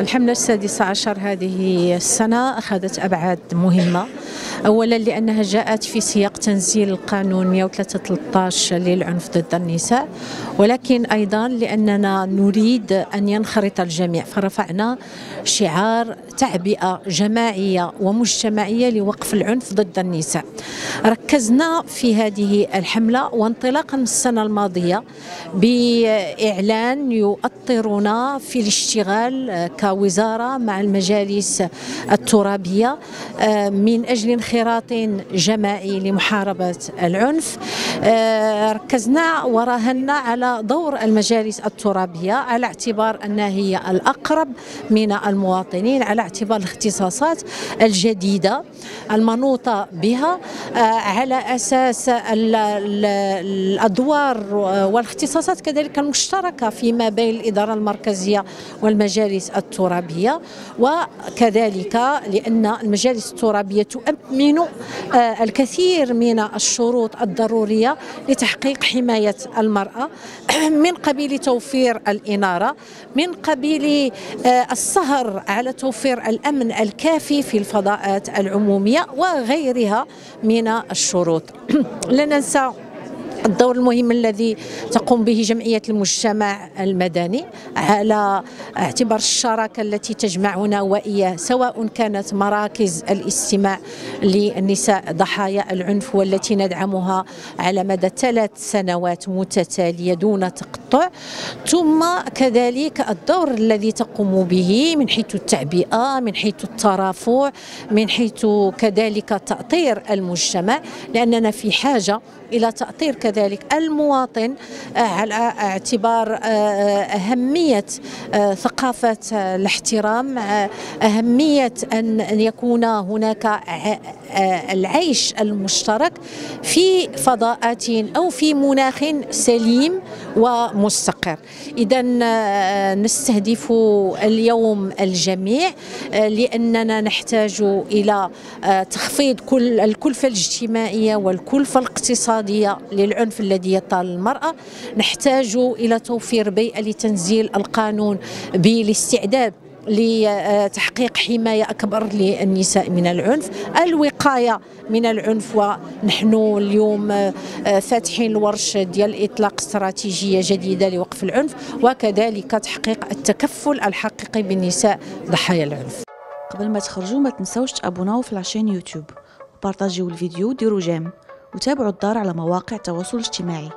الحملة السادسة عشر هذه السنة أخذت أبعاد مهمة. أولا لأنها جاءت في سياق تنزيل القانون 113 للعنف ضد النساء ولكن أيضا لأننا نريد أن ينخرط الجميع فرفعنا شعار تعبئة جماعية ومجتمعية لوقف العنف ضد النساء. ركزنا في هذه الحملة وانطلاقا من السنة الماضية بإعلان يؤطرنا في الاشتغال كوزارة مع المجالس الترابية آه، من أجل انخراط جماعي لمحاربة العنف. آه، ركزنا وراهنا على دور المجالس الترابية على اعتبار أنها هي الأقرب من المواطنين على اعتبار الاختصاصات الجديدة المنوطة بها آه، على أساس الأدوار والاختصاصات كذلك المشتركة فيما بين الإدارة المركزية والمجالس الترابية. وكذلك لأن المجالس الترابية تؤمن آه، الكثير من الشروط الضرورية لتحقيق حماية المرأة. من قبيل توفير الإنارة من قبيل آه، السهر على توفير الأمن الكافي في الفضاءات العمومية وغيرها من الشروط. لا ننسى الدور المهم الذي تقوم به جمعية المجتمع المدني على اعتبار الشراكة التي تجمعنا وإياه سواء كانت مراكز الاستماع للنساء ضحايا العنف والتي ندعمها على مدى ثلاث سنوات متتالية دون تقطع ثم كذلك الدور الذي تقوم به من حيث التعبئة من حيث الترافع من حيث كذلك تأطير المجتمع لأننا في حاجة إلى تأطير كذلك المواطن آه، على اعتبار آه، آه، أهمية ثقافة الاحترام أهمية أن يكون هناك العيش المشترك في فضاءات أو في مناخ سليم. ومستقر. إذا نستهدف اليوم الجميع لأننا نحتاج إلى تخفيض كل الكلفة الاجتماعية والكلفة الاقتصادية للعنف الذي يطال المرأة. نحتاج إلى توفير بيئة لتنزيل القانون بالاستعداد لتحقيق حماية أكبر للنساء من العنف. الوقاية من العنف ونحن اليوم آه، فاتحين الورش ديال إطلاق استراتيجية جديدة لوقف العنف وكذلك تحقيق التكفل الحقيقي بالنساء ضحايا العنف. قبل ما تخرجوا ما تنسوش تابوناو في العشان يوتيوب. وبارطاجيو الفيديو ديروا جيم. وتابعوا الدار على مواقع التواصل الاجتماعي.